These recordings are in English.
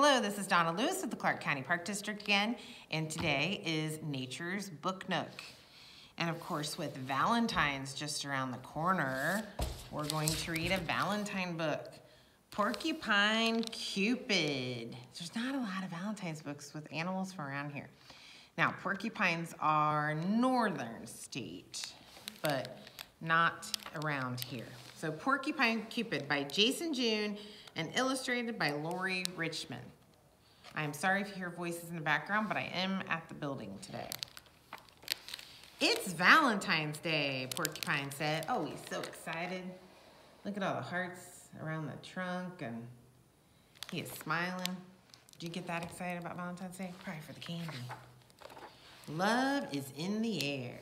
Hello, this is Donna Lewis of the Clark County Park District again, and today is Nature's Book Nook. And of course, with Valentine's just around the corner, we're going to read a Valentine book. Porcupine Cupid. There's not a lot of Valentine's books with animals from around here. Now, porcupines are northern state, but not around here. So Porcupine Cupid by Jason June and illustrated by Lori Richmond. I'm sorry if you hear voices in the background, but I am at the building today. It's Valentine's Day, Porcupine said. Oh, he's so excited. Look at all the hearts around the trunk and he is smiling. Did you get that excited about Valentine's Day? Probably for the candy. Love is in the air.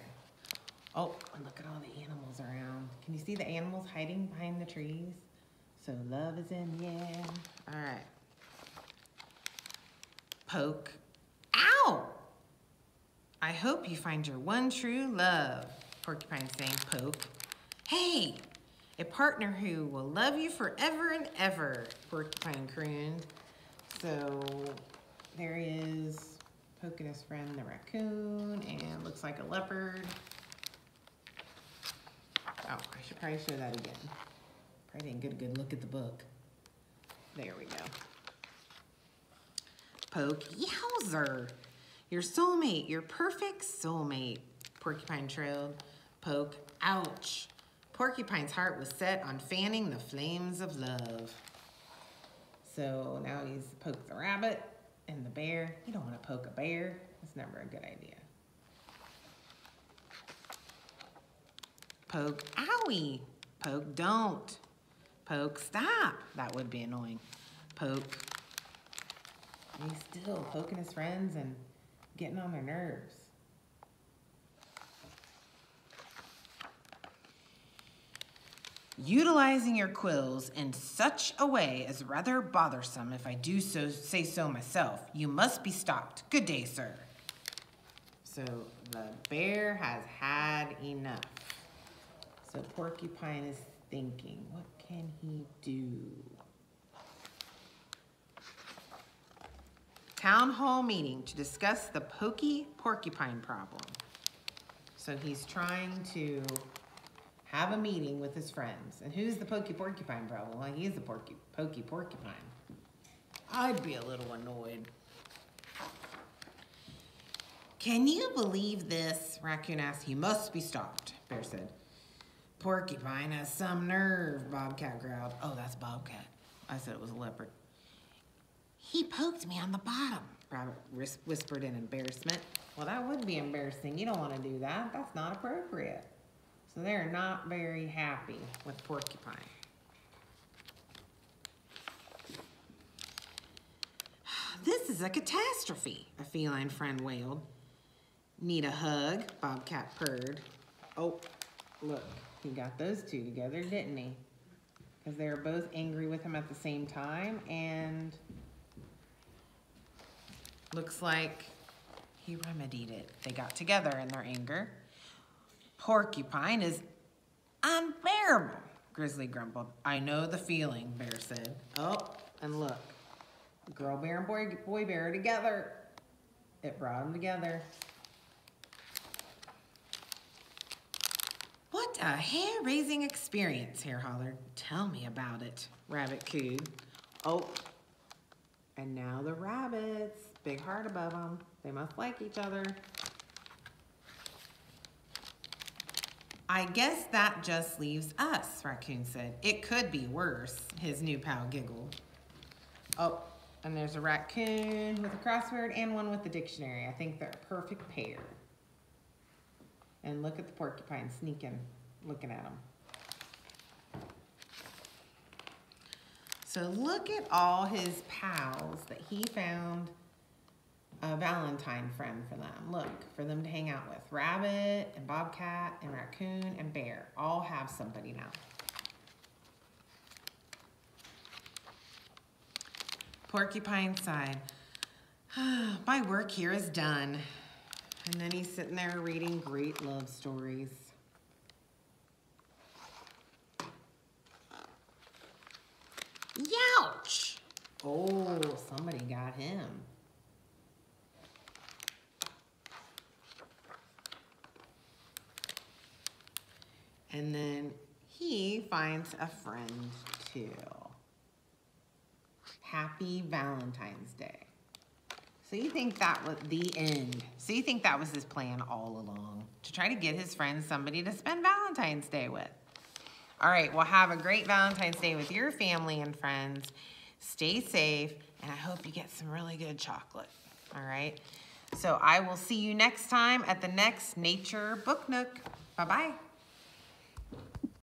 Oh, and look at all the animals around. Can you see the animals hiding behind the trees? So love is in the air. All right. Poke. Ow! I hope you find your one true love. Porcupine saying poke. Hey, a partner who will love you forever and ever, Porcupine crooned. So there he is, poking his friend the raccoon, and looks like a leopard. Oh, I should probably show that again. Probably didn't get a good look at the book. There we go. Poke, yowzer. Your soulmate, your perfect soulmate. Porcupine trailed. Poke, ouch. Porcupine's heart was set on fanning the flames of love. So now he's poked the rabbit and the bear. You don't want to poke a bear. That's never a good idea. Poke, owie. Poke, don't. Poke, stop. That would be annoying. Poke. he's still poking his friends and getting on their nerves. Utilizing your quills in such a way is rather bothersome if I do so say so myself. You must be stopped. Good day, sir. So the bear has had enough. So Porcupine is thinking, what can he do? Town hall meeting to discuss the pokey porcupine problem. So he's trying to have a meeting with his friends. And who's the pokey porcupine problem? Well, he's the porky, pokey porcupine. I'd be a little annoyed. Can you believe this? Raccoon asked. He must be stopped, Bear said. Porcupine has some nerve, Bobcat growled. Oh, that's Bobcat. I said it was a leopard. He poked me on the bottom, Rabbit whispered in embarrassment. Well, that would be embarrassing. You don't want to do that. That's not appropriate. So they're not very happy with Porcupine. This is a catastrophe, a feline friend wailed. Need a hug, Bobcat purred. Oh, look, he got those two together, didn't he? Because they were both angry with him at the same time, and looks like he remedied it. They got together in their anger. Porcupine is unbearable, Grizzly grumbled. I know the feeling, Bear said. Oh, and look, girl bear and boy, boy bear together. It brought them together. What a hair-raising experience, Hare hollered. Tell me about it, Rabbit cooed. Oh, and now the rabbits. Big heart above them. They must like each other. I guess that just leaves us, Raccoon said. It could be worse, his new pal giggled. Oh, and there's a raccoon with a crossword and one with a dictionary. I think they're a perfect pair. And look at the porcupine sneaking, looking at him. So look at all his pals that he found a Valentine friend for them. Look, for them to hang out with. Rabbit and Bobcat and Raccoon and Bear all have somebody now. Porcupine sighed. My work here is done. And then he's sitting there reading great love stories. Youch! Oh, somebody got him. And then he finds a friend too. Happy Valentine's Day. So you think that was the end. So you think that was his plan all along, to try to get his friends somebody to spend Valentine's Day with. All right, well have a great Valentine's Day with your family and friends. Stay safe, and I hope you get some really good chocolate. All right, so I will see you next time at the next Nature Book Nook. Bye-bye.